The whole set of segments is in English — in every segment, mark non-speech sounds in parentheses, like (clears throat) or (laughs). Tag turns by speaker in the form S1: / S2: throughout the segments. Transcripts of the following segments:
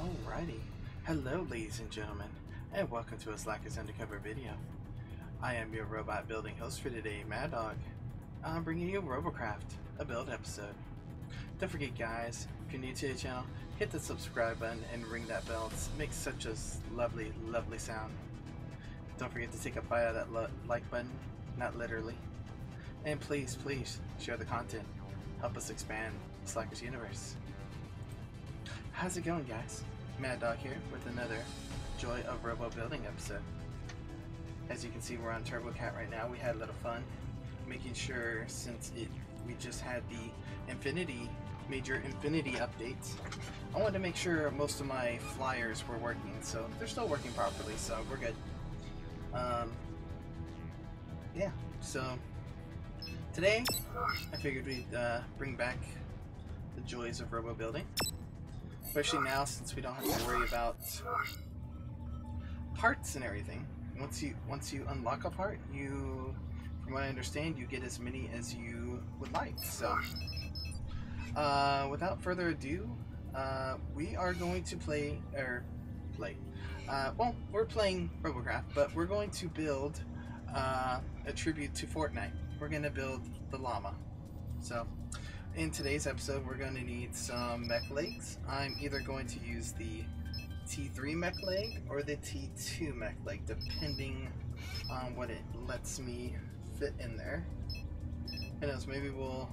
S1: Alrighty. Hello, ladies and gentlemen, and welcome to a Slackers Undercover video. I am your robot building host for today, Madog. I'm bringing you Robocraft, a build episode. Don't forget, guys, if you're new to the channel, hit the subscribe button and ring that bell. It makes such a lovely, lovely sound. Don't forget to take a bite out of that like button, not literally. And please, please share the content. Help us expand Slackers universe. How's it going, guys? Madog here with another Joy of Robo Building episode. As you can see, we're on TurboCat right now. We had a little fun making sure since it we just had the Infinity major Infinity updates. I wanted to make sure most of my flyers were working, so they're still working properly, so we're good. Um, yeah, so today I figured we'd uh, bring back the joys of robo building. Especially now since we don't have to worry about parts and everything. Once you once you unlock a part, you from what I understand, you get as many as you would like. So uh, without further ado, uh, we are going to play or play. Uh, well, we're playing Robocraft, but we're going to build uh, a tribute to Fortnite. We're going to build the llama. So in today's episode, we're going to need some mech legs. I'm either going to use the T3 mech leg or the T2 mech leg, depending on what it lets me fit in there. Who knows, maybe we'll...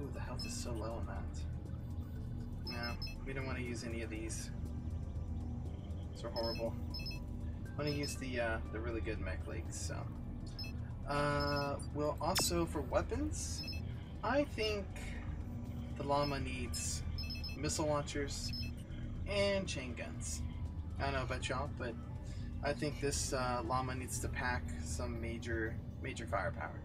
S1: Ooh, the health is so low on that. No, we don't want to use any of these. These are horrible. I want to use the, uh, the really good mech legs, so... Uh, we'll also, for weapons, I think the llama needs missile launchers and chain guns. I don't know about y'all, but I think this uh, llama needs to pack some major, major firepower.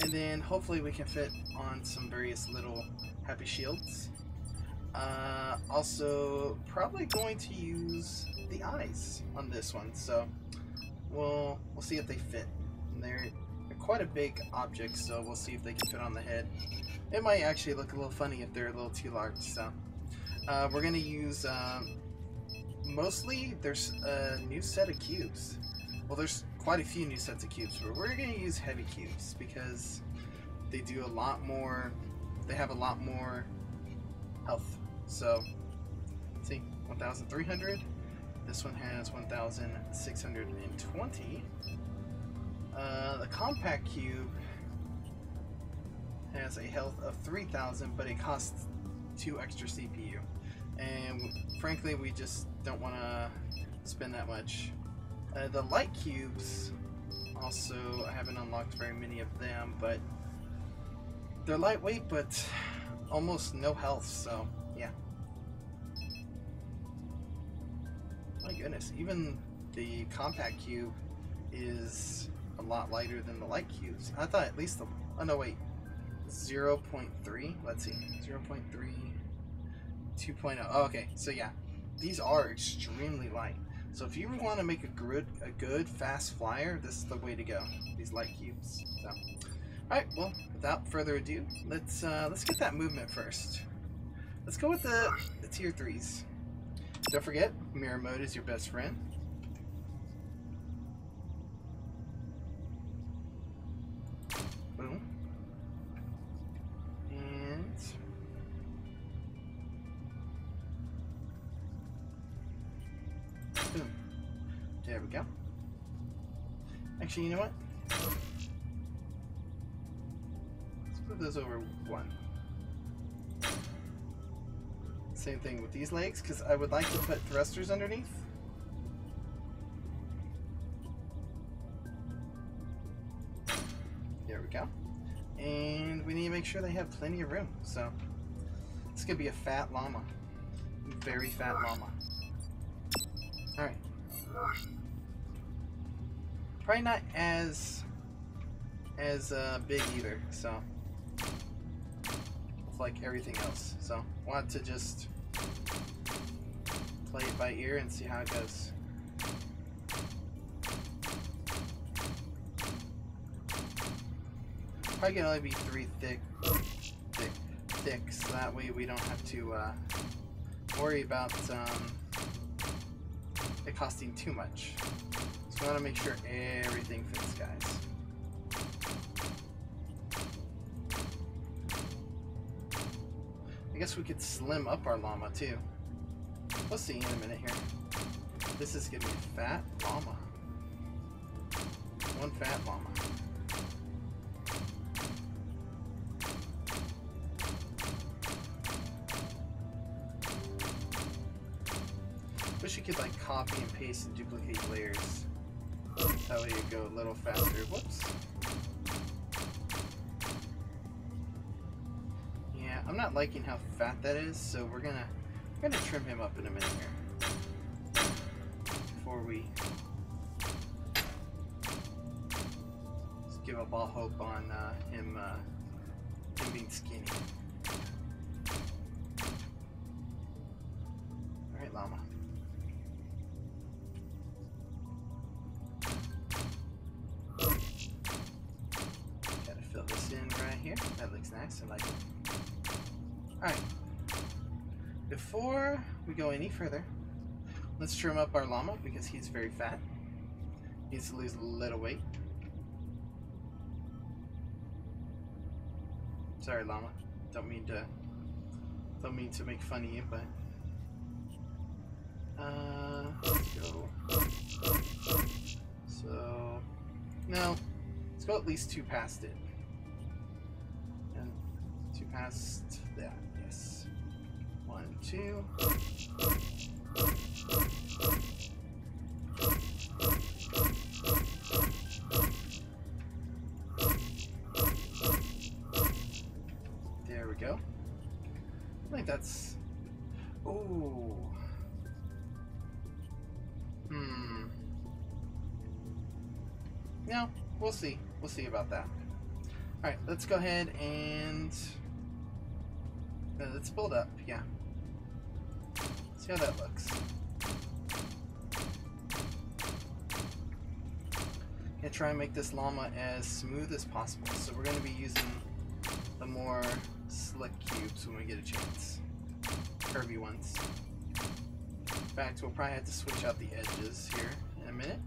S1: And then hopefully we can fit on some various little happy shields. Uh, also, probably going to use the eyes on this one, so we'll we'll see if they fit. And quite a big object, so we'll see if they can fit on the head. It might actually look a little funny if they're a little too large, so. Uh, we're going to use, um, mostly, there's a new set of cubes. Well, there's quite a few new sets of cubes, but we're going to use heavy cubes because they do a lot more, they have a lot more health. So, see, 1,300. This one has 1,620. Uh, the compact cube has a health of 3000 but it costs 2 extra CPU and frankly we just don't want to spend that much. Uh, the light cubes also I haven't unlocked very many of them but they're lightweight but almost no health so yeah. My goodness even the compact cube is a lot lighter than the light cubes. I thought at least the... Oh, no, wait. 0 0.3? Let's see. 0 0.3... 2.0. Oh, okay. So, yeah. These are extremely light. So if you want to make a good, a good fast flyer, this is the way to go. These light cubes. So, all right. Well, without further ado, let's uh, let's get that movement first. Let's go with the, the tier threes. Don't forget, mirror mode is your best friend. Actually, you know what? Let's put those over one. Same thing with these legs, because I would like to put thrusters underneath. There we go. And we need to make sure they have plenty of room. So, It's gonna be a fat llama. Very fat llama. Alright probably not as as uh, big either. So it's like everything else. So want to just play it by ear and see how it goes. Probably can only be three thick, thick, thick, so that way we don't have to uh, worry about um, it costing too much. I want to make sure everything fits, guys. I guess we could slim up our llama too. We'll see in a minute here. This is gonna be fat llama. One fat llama. Wish you could like copy and paste and duplicate layers. That way you go a little faster. Whoops. Yeah, I'm not liking how fat that is, so we're gonna we're gonna trim him up in a minute here. Before we give up all hope on uh, him uh, him being skinny. We go any further, let's trim up our llama because he's very fat. He needs to lose a little weight. Sorry, llama. Don't mean to. Don't mean to make fun of you, but. Uh, go. So, no, let's go at least two past it. And two past that. One, two. There we go. I think that's. Ooh. Hmm. No, we'll see. We'll see about that. Alright, let's go ahead and. uh, let's build up, yeah. See how that looks. Gonna try and make this llama as smooth as possible. So we're gonna be using the more slick cubes when we get a chance. Curvy ones. In fact, we'll probably have to switch out the edges here in a minute.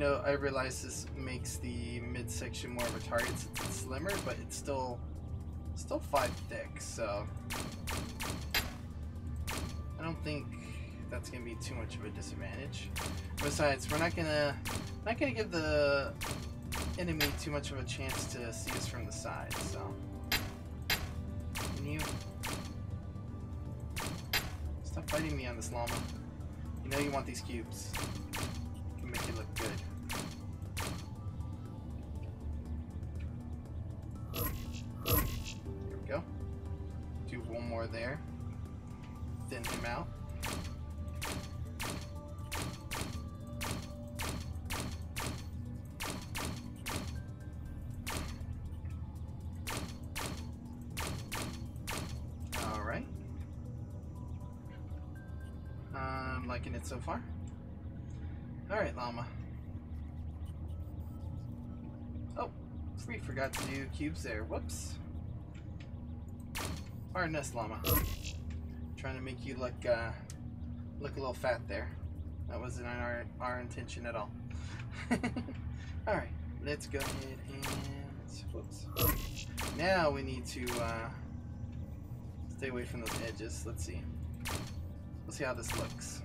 S1: Know I realize this makes the midsection more of a target since it's slimmer, but it's still still five thick, so I don't think that's gonna be too much of a disadvantage. Besides, we're not gonna not gonna give the enemy too much of a chance to see us from the side, so can you stop fighting me on this llama? You know you want these cubes. So far. Alright, llama. Oh, we forgot to do cubes there. Whoops. Us, llama. Trying to make you look uh, look a little fat there. That wasn't our, our intention at all. (laughs) Alright, let's go ahead and... Whoops. Now we need to uh, stay away from those edges. Let's see. Let's see how this looks.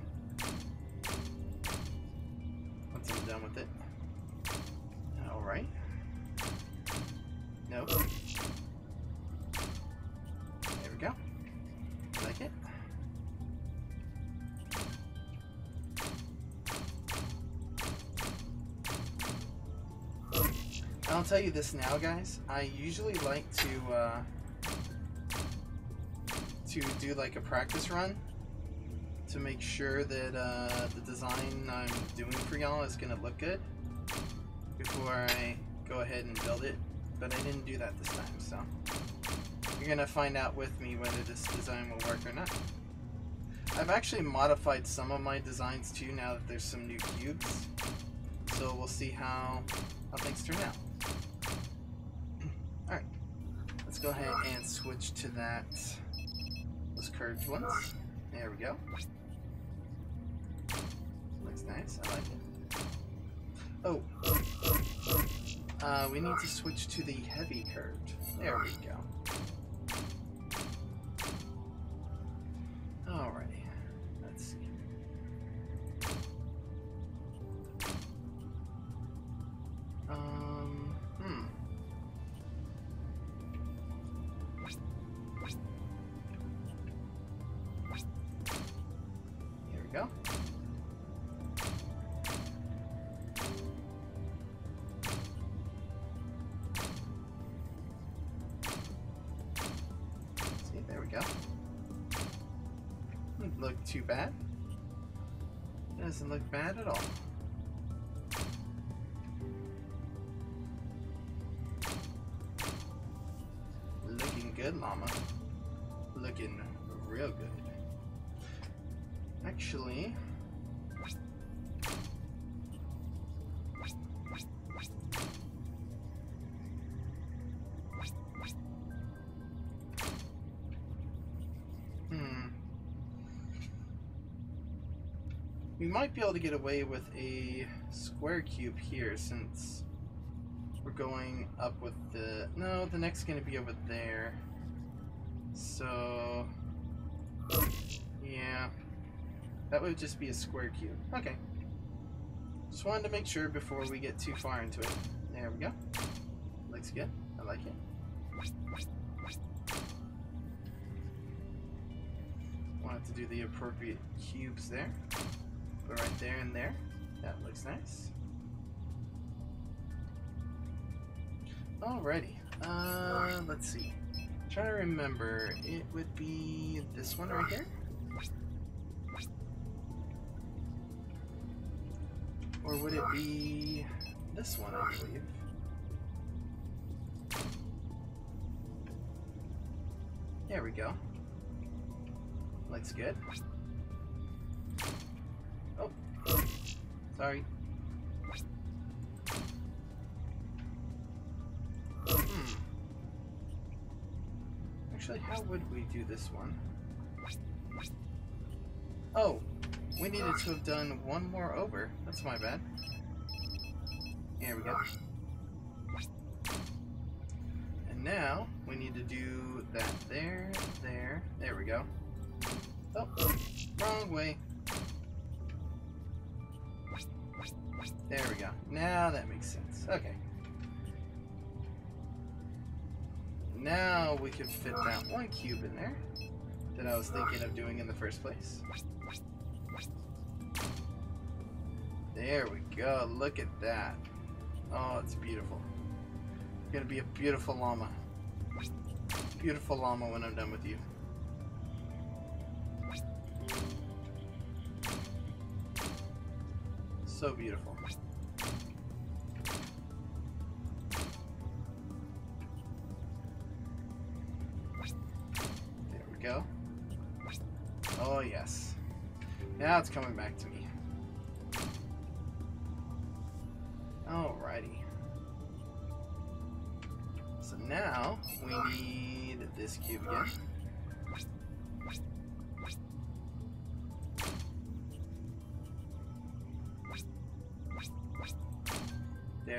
S1: Once I'm done with it. Alright. Nope. There we go. Like it. I'll tell you this now, guys. I usually like to uh, to do like a practice run to make sure that uh, the design I'm doing for y'all is gonna look good before I go ahead and build it. But I didn't do that this time, so you're gonna find out with me whether this design will work or not. I've actually modified some of my designs too now that there's some new cubes. So we'll see how, how things turn out. (clears throat) Alright, let's go ahead and switch to that, those curved ones. There we go. Looks nice, I like it. Oh, uh, we need to switch to the heavy curved. There we go. Alrighty, bad. Doesn't look bad at all. Looking good, llama. Looking real good. Actually, We might be able to get away with a square cube here since we're going up with the... No, the next going to be over there. So... Yeah. That would just be a square cube. Okay. Just wanted to make sure before we get too far into it. There we go. Looks good. I like it. Wanted to do the appropriate cubes there. Right there and there. That looks nice. Alrighty. Uh, let's see. Trying to remember. It would be this one right here. Or would it be this one, I believe? There we go. Looks good. Sorry. Hmm. Actually, how would we do this one? Oh, we needed to have done one more over. That's my bad. Here we go. And now, we need to do that there, there, there we go. Oh, wrong way. There we go. Now that makes sense. Okay. Now we can fit that one cube in there that I was thinking of doing in the first place. There we go. Look at that. Oh, it's beautiful. Gonna be a beautiful llama. Beautiful llama when I'm done with you. So beautiful. There we go. Oh, yes. Now it's coming back to me.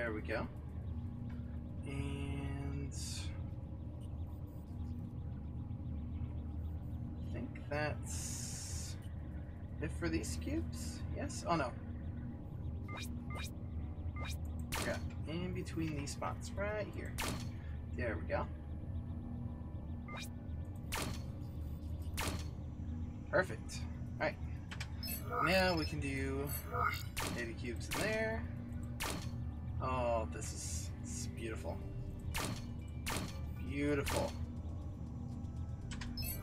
S1: There we go. And I think that's it for these cubes. Yes? Oh no. Yeah, in between these spots, right here. There we go. Perfect. Alright. Now we can do maybe cubes in there. Oh, this is, this is beautiful. Beautiful.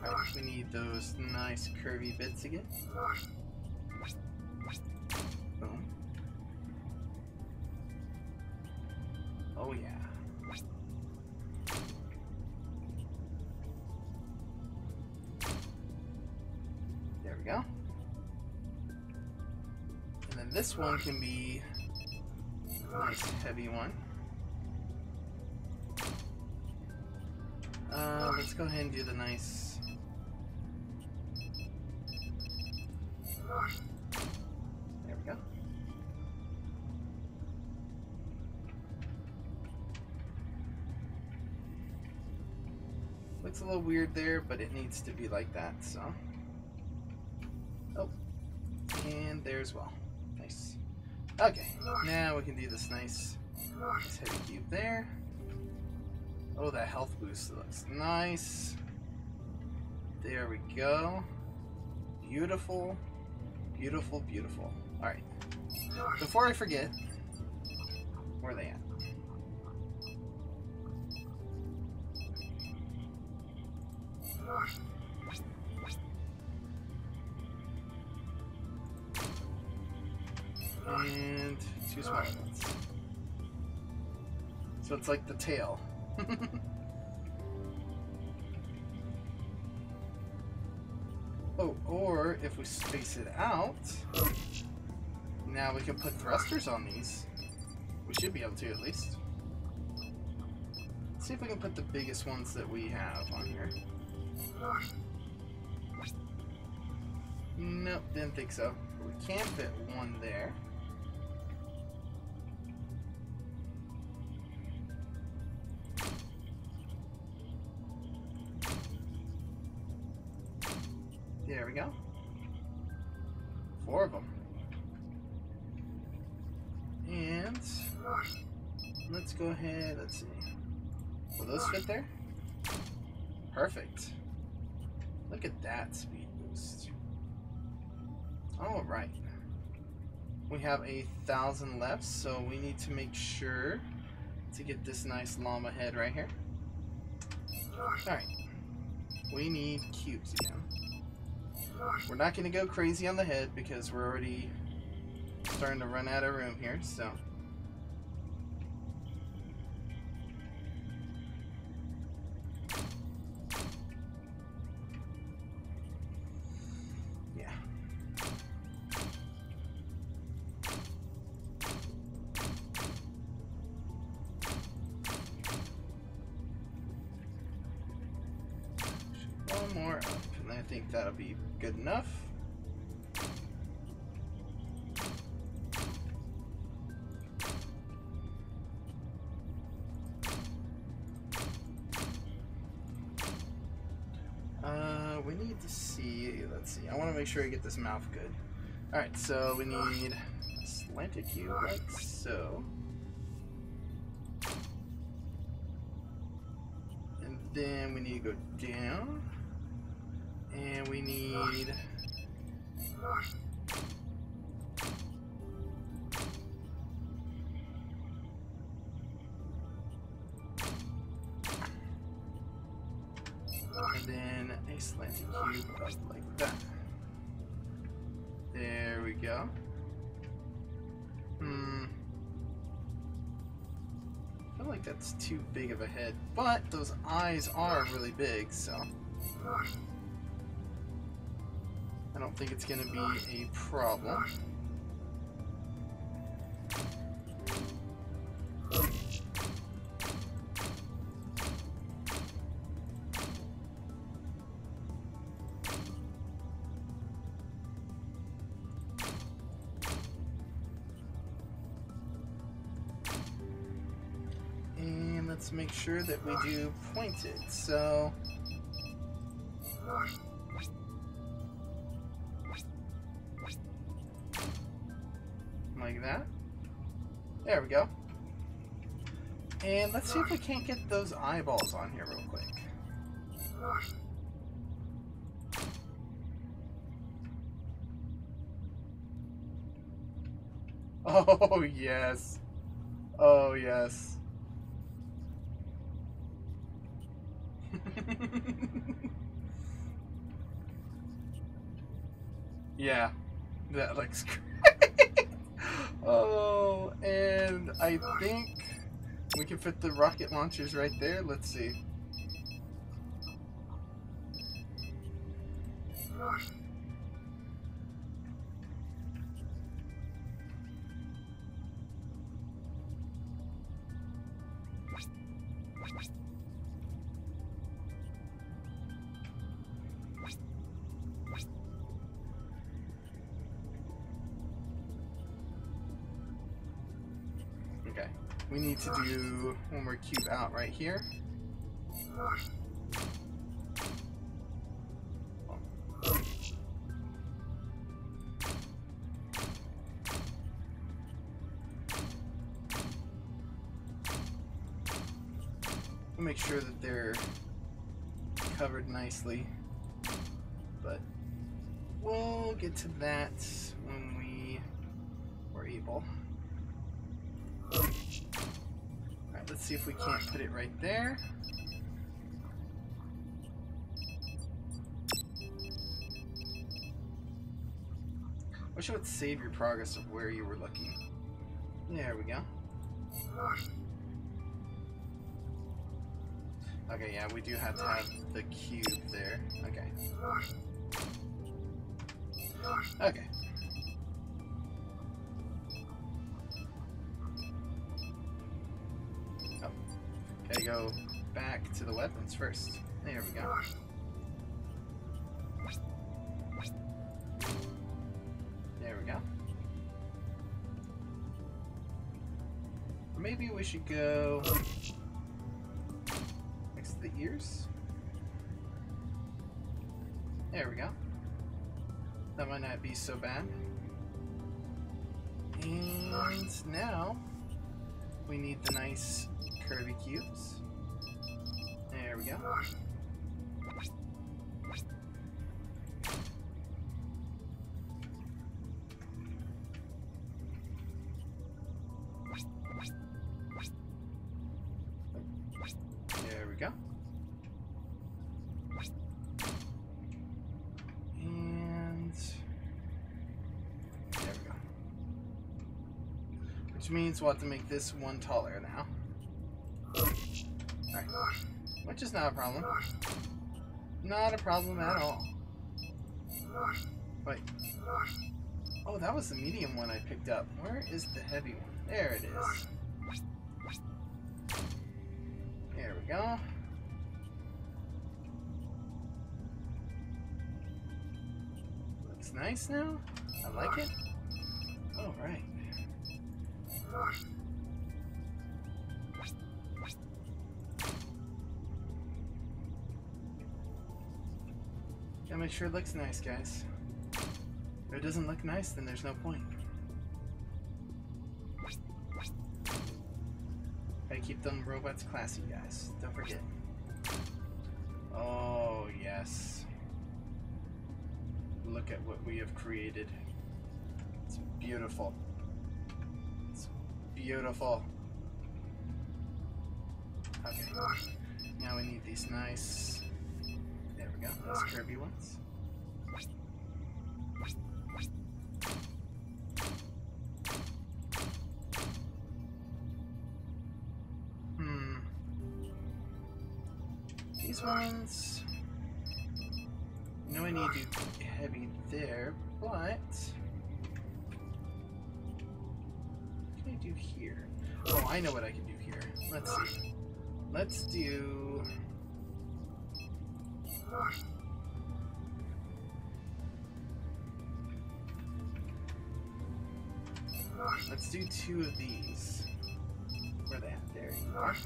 S1: Alright, we need those nice curvy bits again. Boom. Oh yeah. There we go. And then this one can be nice heavy one. Uh, let's go ahead and do the nice. There we go. Looks a little weird there, but it needs to be like that, so. Oh. And there as well. Okay, now we can do this nice, heavy cube there. Oh, that health boost looks nice. There we go. Beautiful. Beautiful, beautiful. Alright. Before I forget, where they at? It's like the tail. (laughs) oh, or if we space it out, now we can put thrusters on these. We should be able to at least. Let's see if we can put the biggest ones that we have on here. Nope, didn't think so. We can fit one there. Let's go ahead, let's see. Will those fit there? Perfect. Look at that speed boost. Alright. We have a thousand left, so we need to make sure to get this nice llama head right here. Alright. We need cubes again. We're not going to go crazy on the head because we're already starting to run out of room here, so... make sure I get this mouth good. Alright, so we need cube like so. And then we need to go down. And we need... And then a slanted cube up like That's too big of a head, but those eyes are really big, so... I don't think it's going to be a problem. Sure that we do pointed. So like that. There we go. And let's see if we can't get those eyeballs on here real quick. (laughs) Oh, yes. Oh, yes. Yeah, that looks (laughs) great. oh, and I think we can fit the rocket launchers right there. Let's see. Cube out right here. Make sure that they're covered nicely, but we'll get to that when we were able. Alright, let's see if we can't put it right there. I Wish it would save your progress of where you were looking. There we go. Okay, yeah, we do have to have the cube there. Okay. Okay. Weapons first. There we go. There we go. Maybe we should go next to the ears. There we go. That might not be so bad. And now we need the nice curvy cubes. We go. There we go. And there we go. Which means we'll have to make this one taller now. Which is not a problem. Not a problem at all. Wait. Oh, that was the medium one I picked up. Where is the heavy one? There it is. There we go. Looks nice now. I like it. All Gotta make sure it looks nice, guys. If it doesn't look nice, then there's no point. Gotta keep them robots classy, guys. Don't forget. Oh, yes. Look at what we have created. It's beautiful. It's beautiful. Okay. Now we need these nice. Those curvy ones. Hmm. These ones. Know I need to heavy there, but what can I do here? Oh, I know what I can do here. Let's see. Let's do. Do two of these. Where they at? There you are.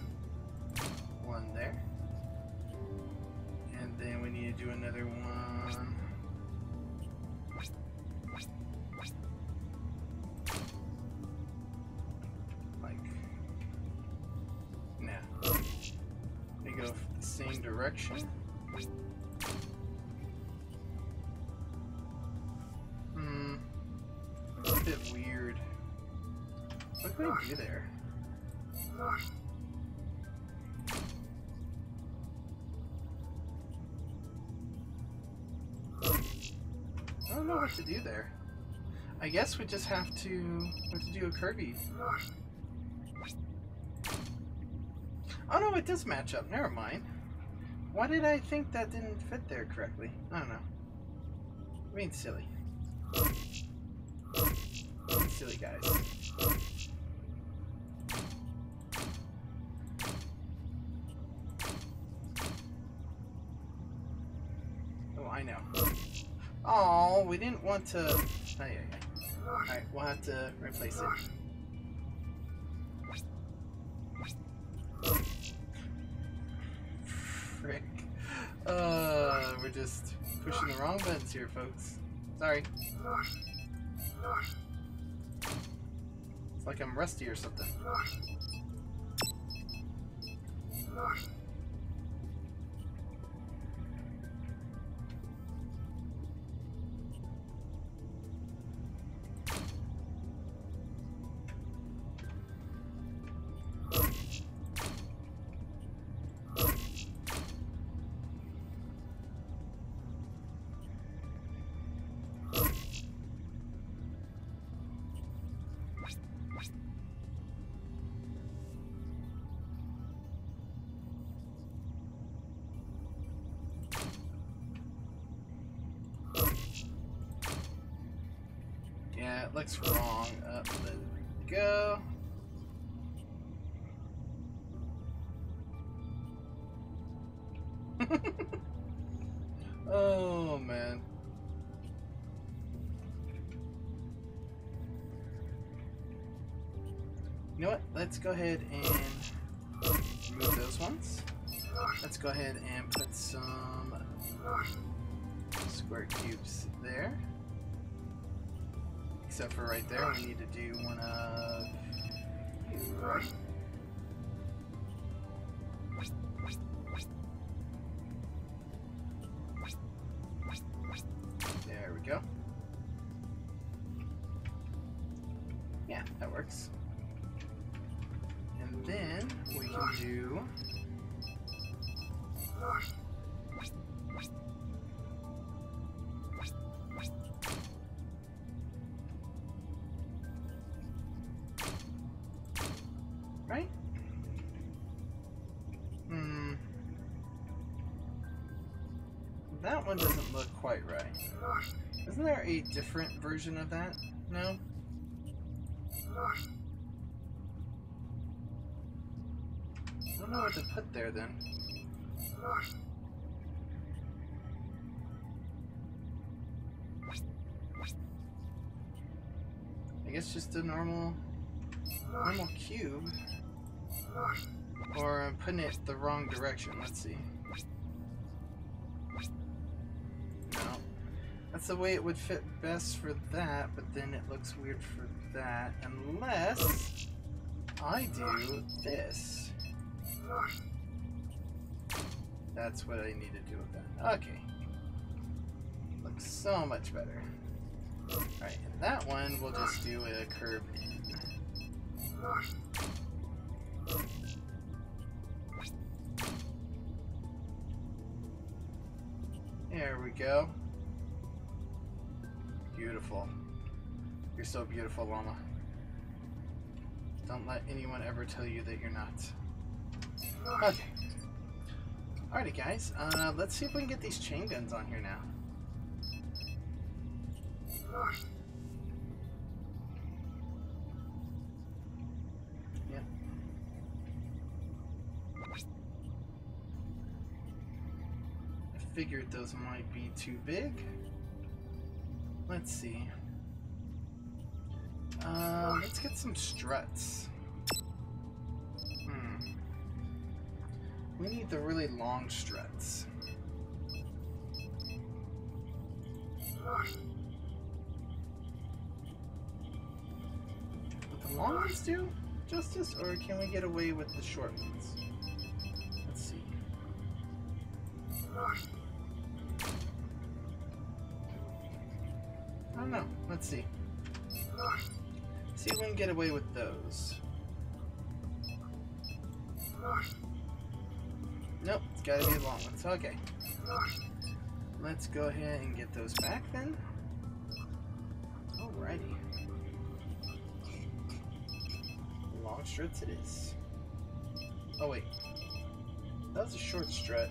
S1: One there. And then we need to do another one. Like. Now. They go the same direction. I do there? I don't know what to do there. I guess we just have to have to do a Kirby. Oh no, it does match up. Never mind. Why did I think that didn't fit there correctly? I don't know. I mean, silly. Silly guys. we didn't want to... Alright, we'll have to replace it. Frick. Uh, we're just pushing the wrong buttons here, folks. Sorry. It's like I'm rusty or something. It looks wrong. Up, there we go. (laughs) oh man. You know what? Let's go ahead and remove those ones. Let's go ahead and put some square cubes there. Except for right there, we need to do one of one doesn't look quite right. Isn't there a different version of that? No? I don't know what to put there then. I guess just a normal normal cube. Or I'm putting it the wrong direction. Let's see. That's the way it would fit best for that, but then it looks weird for that. Unless I do this. That's what I need to do with that. Okay. Looks so much better. Alright, and that one we'll just do a curve in. There we go. Beautiful. You're so beautiful, Llama. Don't let anyone ever tell you that you're not. Okay. Alrighty, guys. Uh, let's see if we can get these chain guns on here now. Yep. I figured those might be too big. Let's see. Uh, let's get some struts. Hmm. We need the really long struts. Would the long ones do justice, or can we get away with the short ones? Let's see. See if we can get away with those. Nope, it's gotta be a long ones. Okay. Let's go ahead and get those back then. Alrighty. Long struts it is. Oh wait. That was a short strut.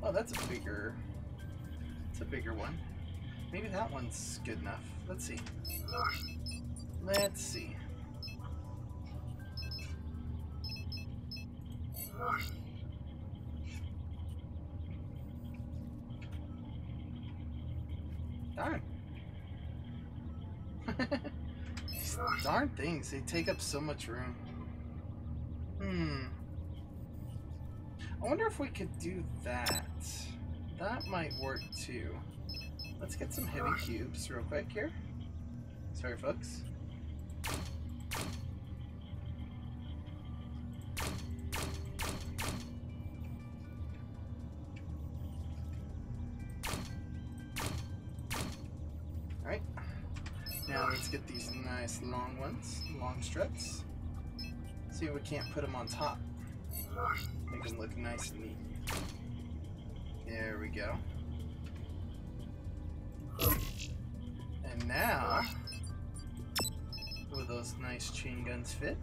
S1: Oh, that's a bigger... It's a bigger one. Maybe that one's good enough. Let's see. Let's see. Darn. (laughs) These darn things, they take up so much room. Hmm. I wonder if we could do that. that might work too. Let's get some heavy cubes real quick here. Sorry, folks. Alright. Now let's get these nice long ones, long struts. See if we can't put them on top. Make them look nice and neat. There we go. Now, will those nice chain guns fit?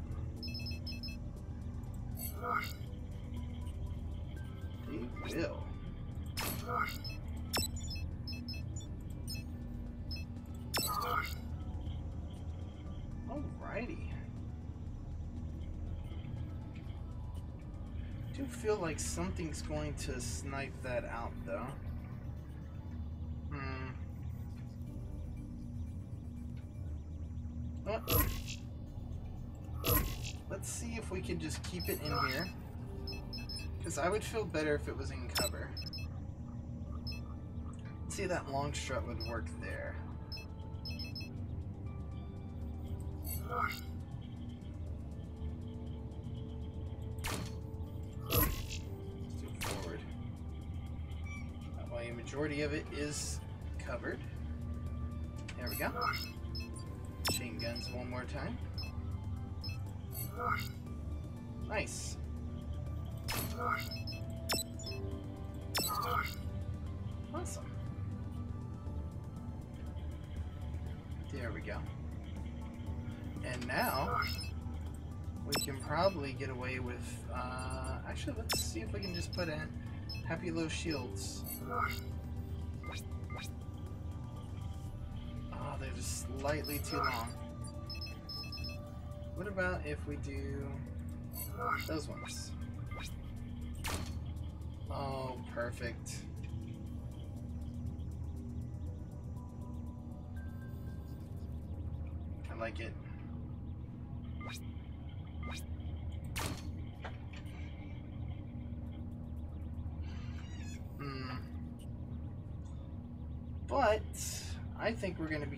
S1: They will. Alrighty. do feel like something's going to snipe that out, though. Let's see if we can just keep it in here. Because I would feel better if it was in cover. Let's see that long strut would work there. majority of it is covered. There we go. Chain guns one more time. Nice. Awesome. There we go. And now, we can probably get away with, uh, actually let's see if we can just put in Happy Low Shields. Slightly too long. What about if we do those ones? Oh, perfect.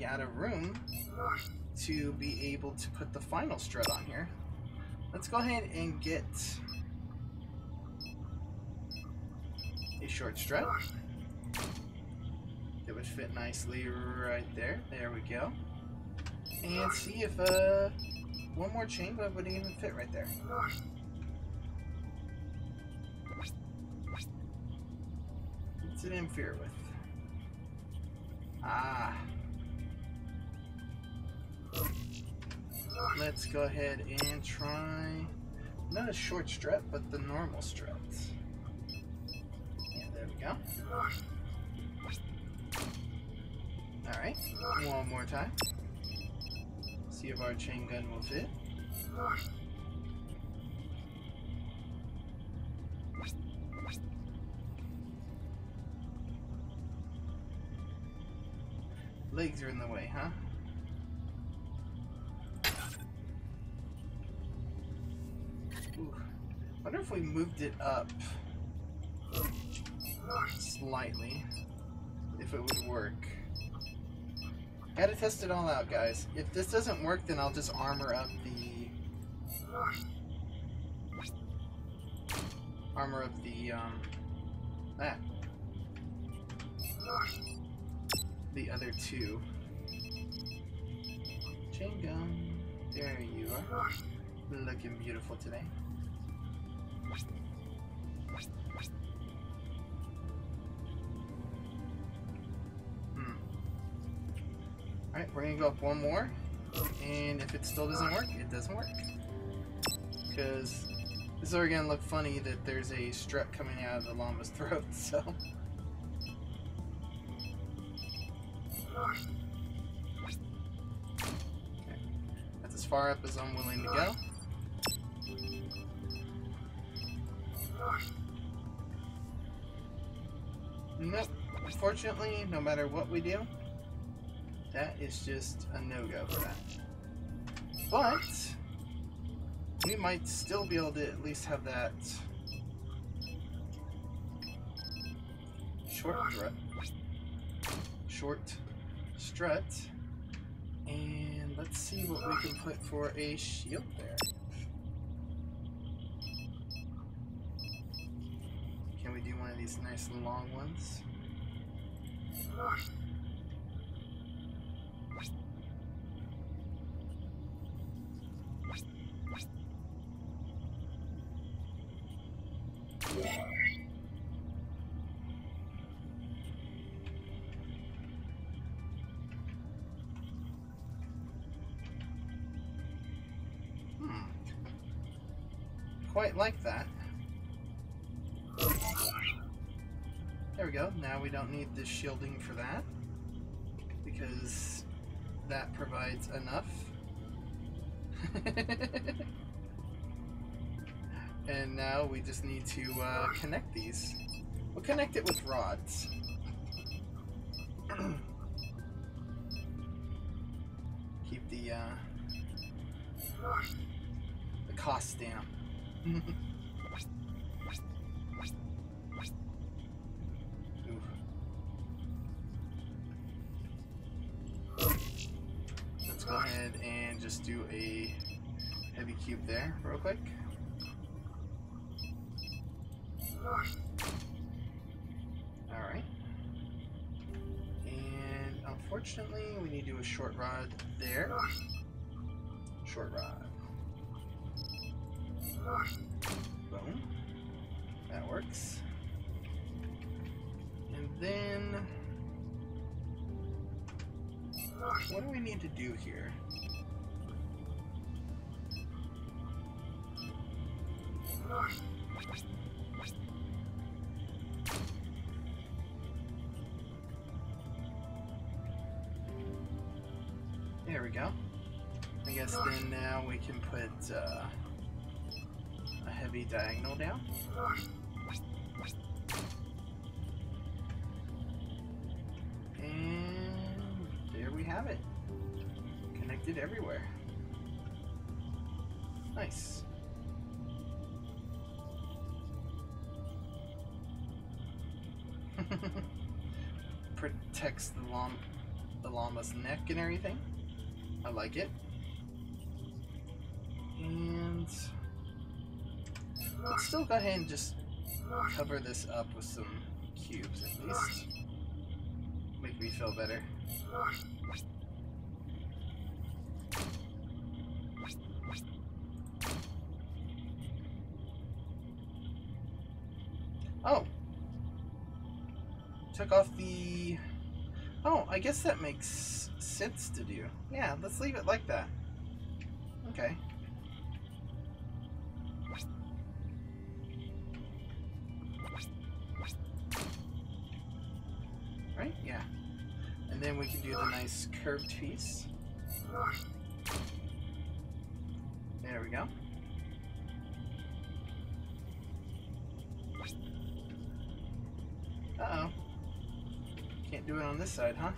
S1: Out of room to be able to put the final strut on here. Let's go ahead and get a short strut. It would fit nicely right there. There we go. And see if uh, one more chain but wouldn't even fit right there. What's it interfere with? Ah. Let's go ahead and try not a short strut, but the normal strut. Yeah, there we go. Alright, one more time. See if our chain gun will fit. Legs are in the way, huh? Wonder if we moved it up slightly, if it would work. Gotta test it all out, guys. If this doesn't work, then I'll just armor up the... Armor up the, um... Ah. The other two. Chain gun. There you are. Looking beautiful today. Hmm. Alright, we're gonna go up one more. And if it still doesn't work, it doesn't work. Because this is already gonna look funny that there's a strut coming out of the llama's throat, (laughs) so. Okay. That's as far up as I'm willing to go. Unfortunately, no matter what we do, that is just a no-go for that. But, we might still be able to at least have that short strut. Short strut. And let's see what we can put for a shield there. Can we do one of these nice long ones? Hmm. Need the shielding for that because that provides enough. (laughs) and now we just need to uh, connect these. We'll connect it with rods. There we go. I guess then now we can put uh, a heavy diagonal down. And there we have it. Connected everywhere. Nice. (laughs) Protects the llama, the llama's neck and everything. I like it. And let's still go ahead and just cover this up with some cubes at least. Make me feel better. Oh! Took off the... Oh, I guess that makes sense to do. Yeah, let's leave it like that. Okay. Right? Yeah. And then we can do the nice curved piece. There we go. Uh-oh. Can't do it on this side, huh?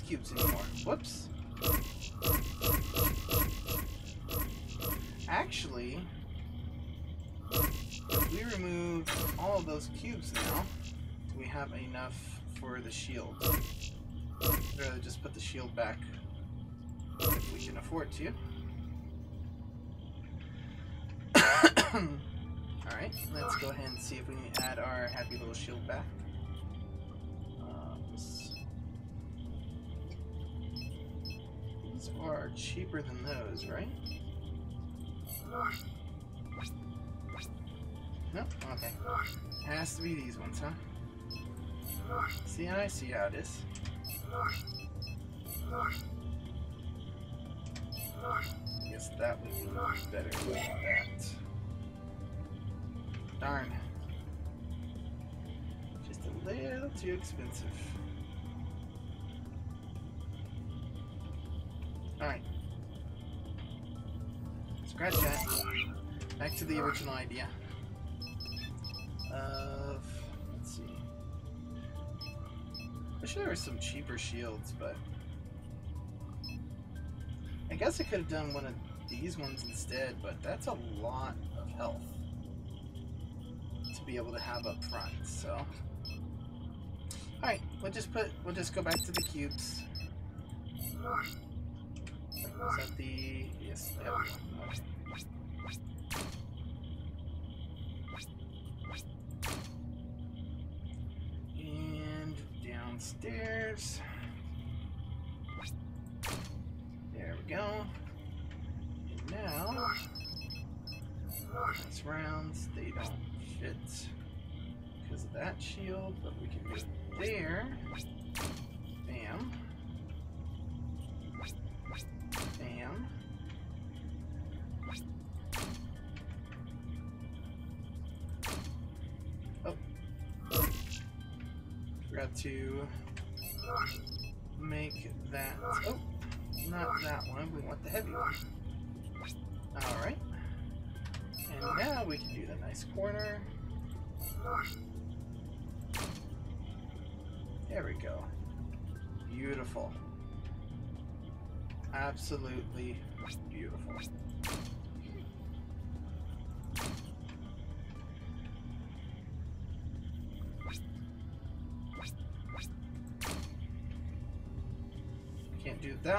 S1: These cubes anymore. Whoops. Actually, we remove all of those cubes now, do we have enough for the shield? I'd rather just put the shield back if we can afford to. (coughs) Alright, let's go ahead and see if we can add our happy little shield back. Are cheaper than those, right? No? Okay. Has to be these ones, huh? See, I see how it is. Guess that would be better than that. Darn. Just a little too expensive. Scratch that. Back to the original idea of let's see. Sure there were some cheaper shields, but I guess I could have done one of these ones instead, but that's a lot of health to be able to have up front, so. Alright, we'll just put, we'll just go back to the cubes. Is that the, yes. Downstairs. There we go. And now, these rounds, they don't fit because of that shield, but we can go there. Bam. Bam. Forgot to make that. Oh, not that one. We want the heavy one. Alright. And now we can do the nice corner. There we go. Beautiful. Absolutely beautiful.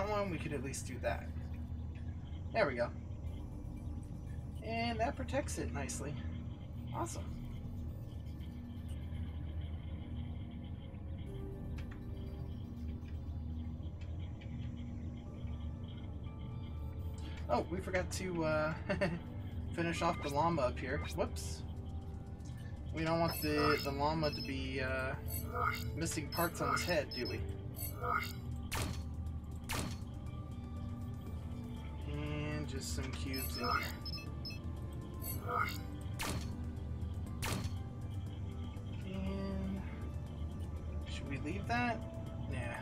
S1: That one, we could at least do that. There we go. And that protects it nicely. Awesome. Oh, we forgot to uh, (laughs) finish off the llama up here. Whoops. We don't want the, the llama to be uh, missing parts on his head, do we? Some cubes in here. And should we leave that? Yeah.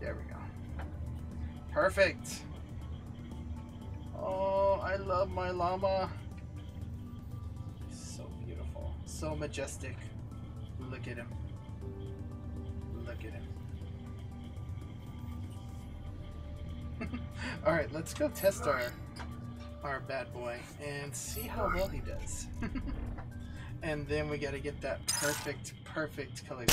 S1: There we go. Perfect. Oh, I love my llama. So beautiful. So majestic. Look at him. Look at him. (laughs) Alright, let's go test our our bad boy and see how well he does. (laughs) and then we gotta get that perfect, perfect color.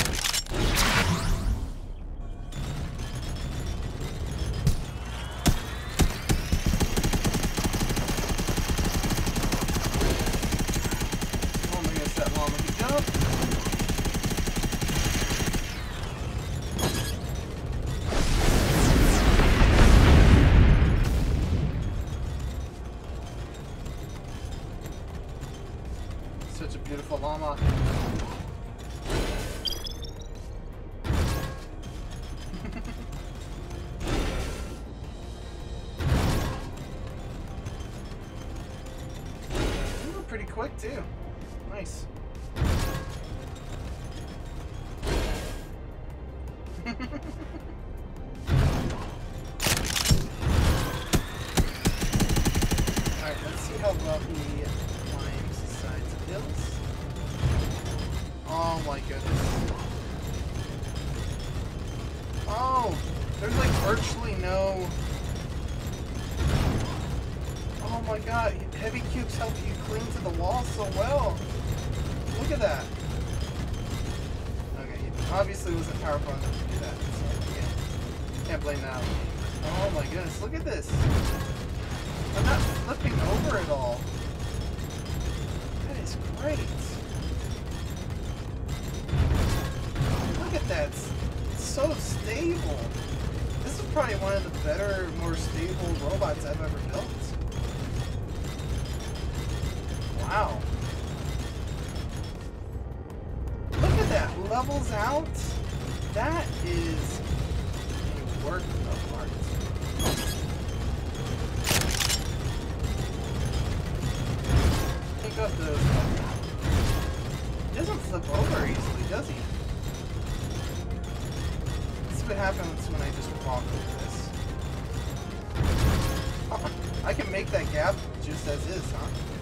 S1: Wow. Look at that. Levels out. That is a work of art. Pick up those. He doesn't flip over easily, does he? This is what happens when I just walk over this. (laughs) I can make that gap just as is, huh?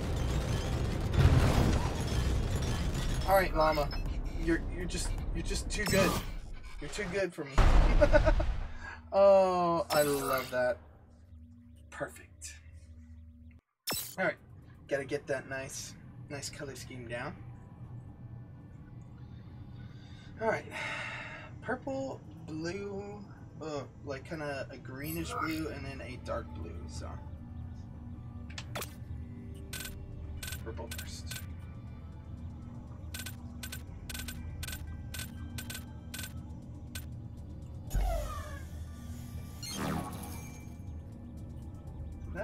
S1: All right, llama. You're you're just you're just too good. You're too good for me. (laughs) oh, I love that. Perfect. All right, gotta get that nice nice color scheme down. All right, purple, blue, uh, like kind of a greenish blue, and then a dark blue. So purple first.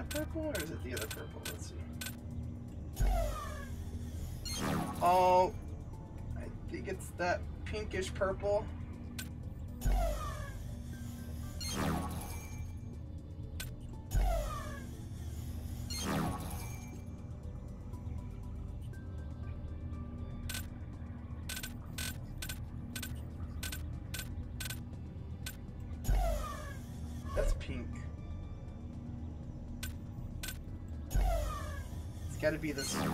S1: Purple or is it the other purple? Let's see. Oh, I think it's that pinkish purple. Gotta be this one.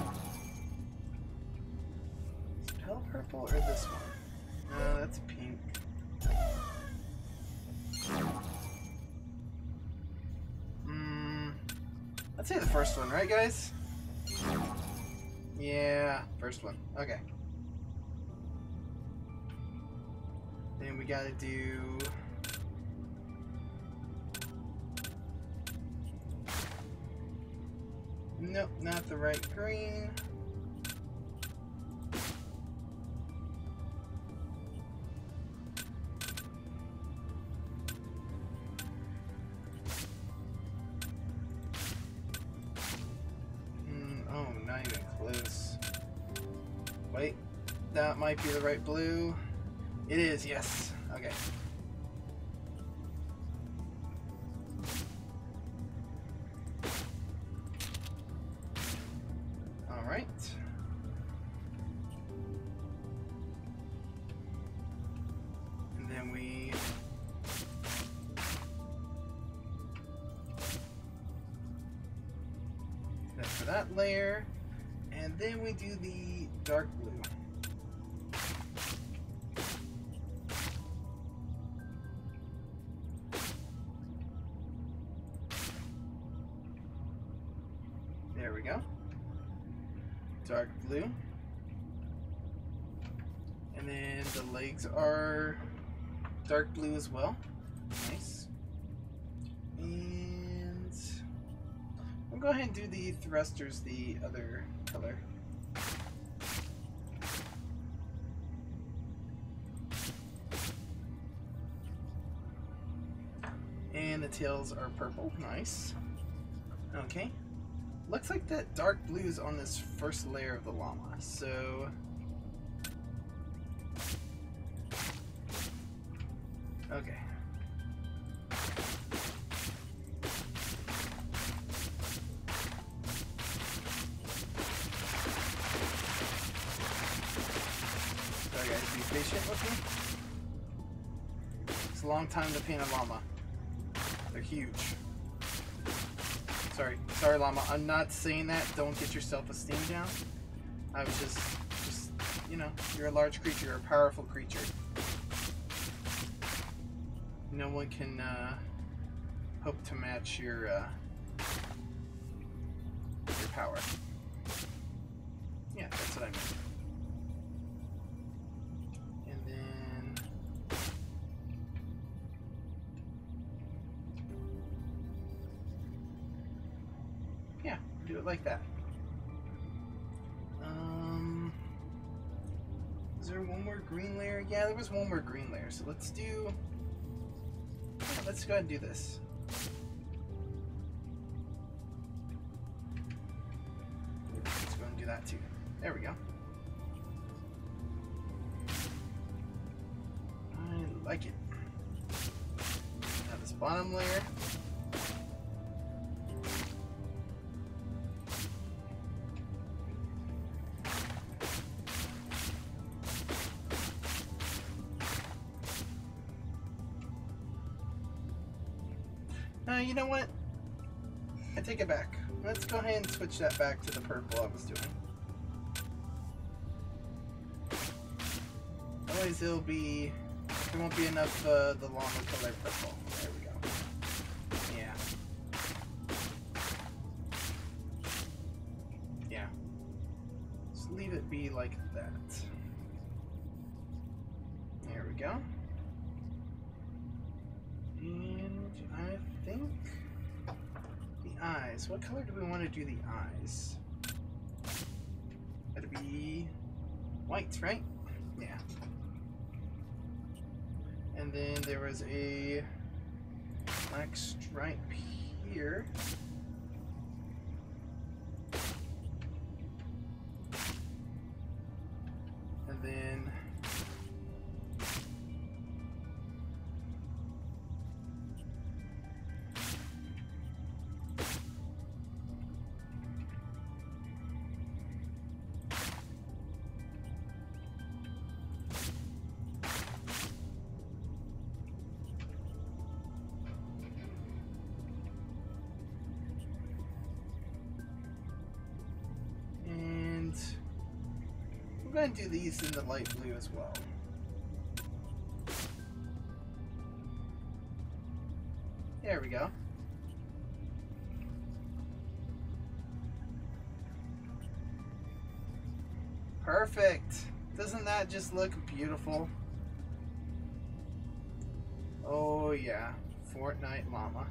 S1: Pale purple or this one? No, that's pink. Hmm. Let's say the first one, right, guys? Yeah, first one. Okay. Then we gotta do. Nope, not the right green. Mm, oh, not even close. Wait, that might be the right blue. It is, yes. Okay. As well. Nice. And we'll go ahead and do the thrusters the other color. And the tails are purple. Nice. Okay. Looks like that dark blue's on this first layer of the llama, so... Okay. Sorry guys, be patient with me. It's a long time to paint a llama. They're huge. Sorry, sorry, llama. I'm not saying that. Don't get your self-esteem down. I was just, just, you know, you're a large creature, you're a powerful creature. No one can uh, hope to match your uh, your power. Yeah, that's what I mean. And then Yeah, do it like that. Um, is there one more green layer? Yeah, there was one more green layer. So let's do. Let's go ahead and do this. Let's go and do that too. There we go. I like it. Now this bottom layer. You know what? I take it back. let's go ahead and switch that back to the purple I was doing. Otherwise it'll be, there won't be enough uh, the longer color purple. There we go. Yeah. Yeah. Just leave it be like that. There we go. And I think the eyes. What color do we want to do the eyes? Gotta be white, right? Yeah. And then there was a black stripe here. To do these in the light blue as well. There we go. Perfect. Doesn't that just look beautiful? Oh yeah, Fortnite Llama.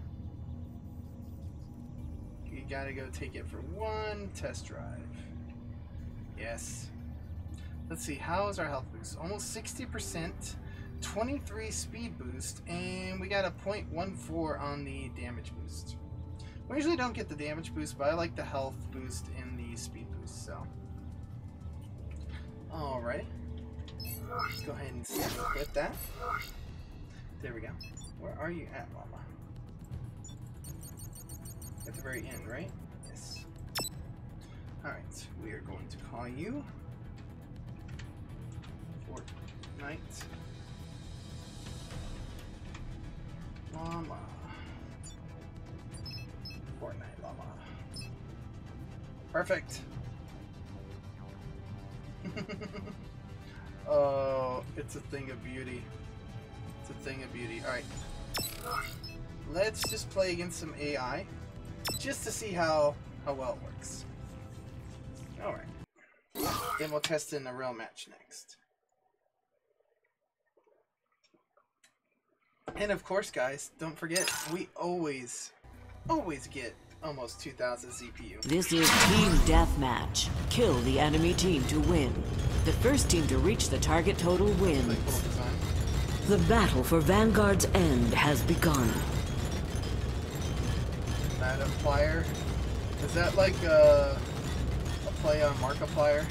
S1: You gotta go take it for one test drive. Yes. Let's see, how is our health boost? Almost 60%, 23 speed boost, and we got a 0.14 on the damage boost. We usually don't get the damage boost, but I like the health boost and the speed boost, so. Alright. Let's go ahead and split that. There we go. Where are you at, Mama? At the very end, right? Yes. Alright, we are going to call you Fortnite Llama. Fortnite Llama. Perfect. (laughs) oh, it's a thing of beauty. It's a thing of beauty. Alright. Let's just play against some AI. Just to see how, how well it works. Alright. Then we'll test in a real match next. And of course, guys, don't forget, we always, always get almost 2,000 CPU.
S2: This is Team Deathmatch. Kill the enemy team to win. The first team to reach the target total wins. The battle for Vanguard's end has begun.
S1: Madaplier. Is that like a, a play on Markiplier?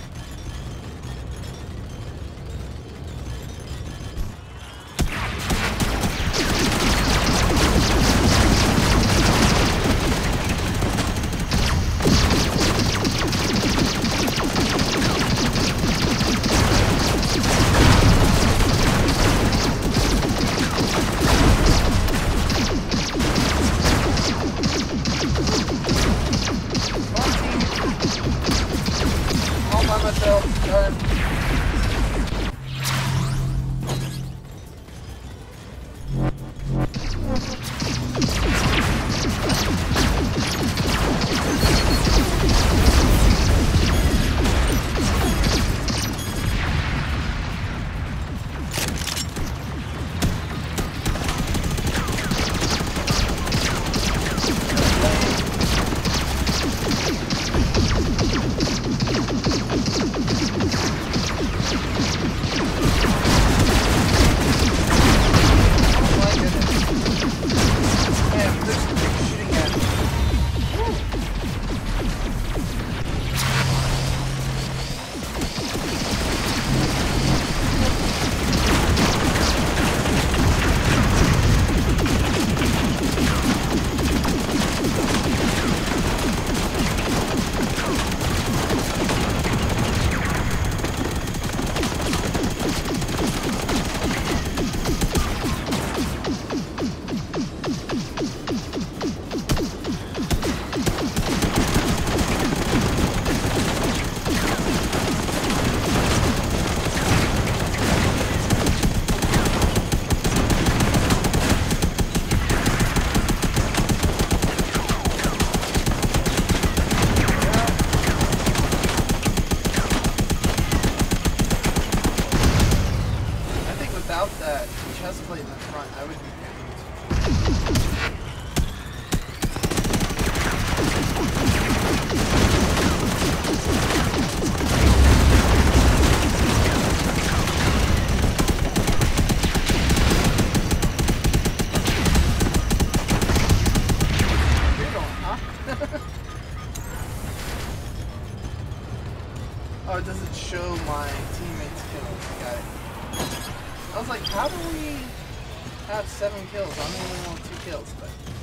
S1: Oh, it doesn't show my teammates' kills. I was like, how do we have seven kills? I'm only on two kills, but.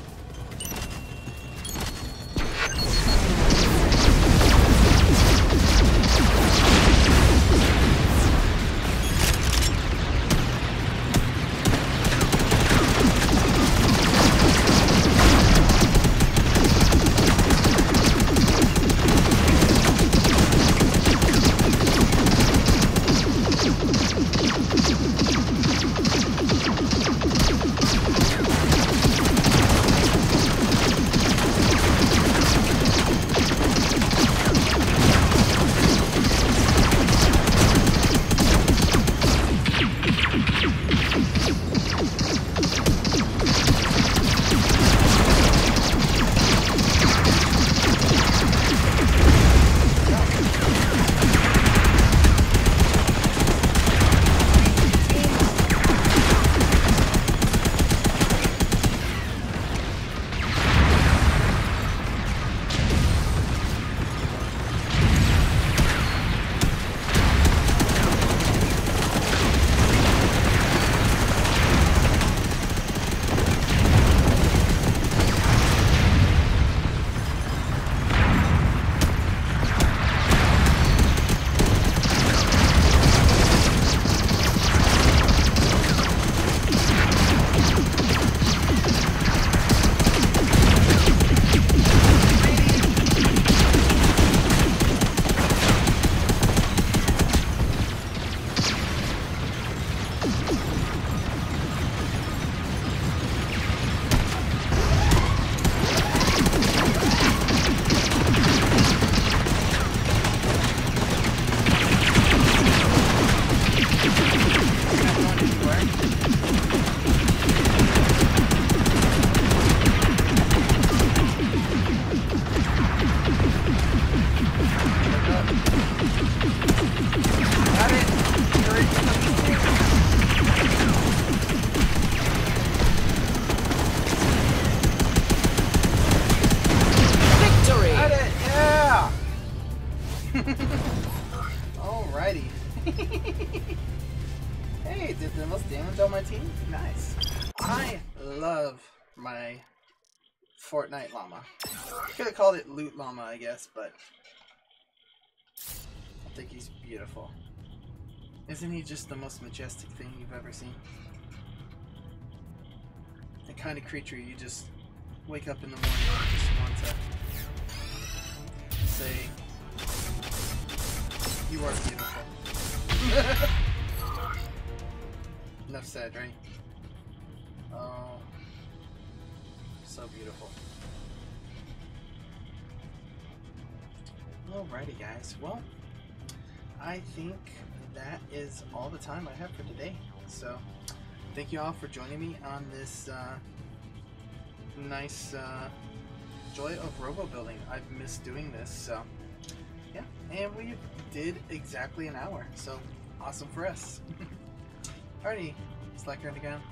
S1: Loot Llama, I guess, but I think he's beautiful. Isn't he just the most majestic thing you've ever seen? The kind of creature you just wake up in the morning and just want to say, You are beautiful. (laughs) Enough said, right? Oh so beautiful. Alrighty guys, well, I think that is all the time I have for today. So, thank you all for joining me on this uh, nice uh, joy of robo building. I've missed doing this, so yeah. And we did exactly an hour, so awesome for us. (laughs) Alrighty, Slacker Undercover.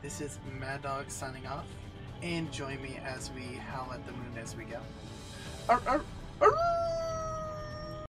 S1: This is Madog signing off and join me as we howl at the moon as we go. Arr, arr.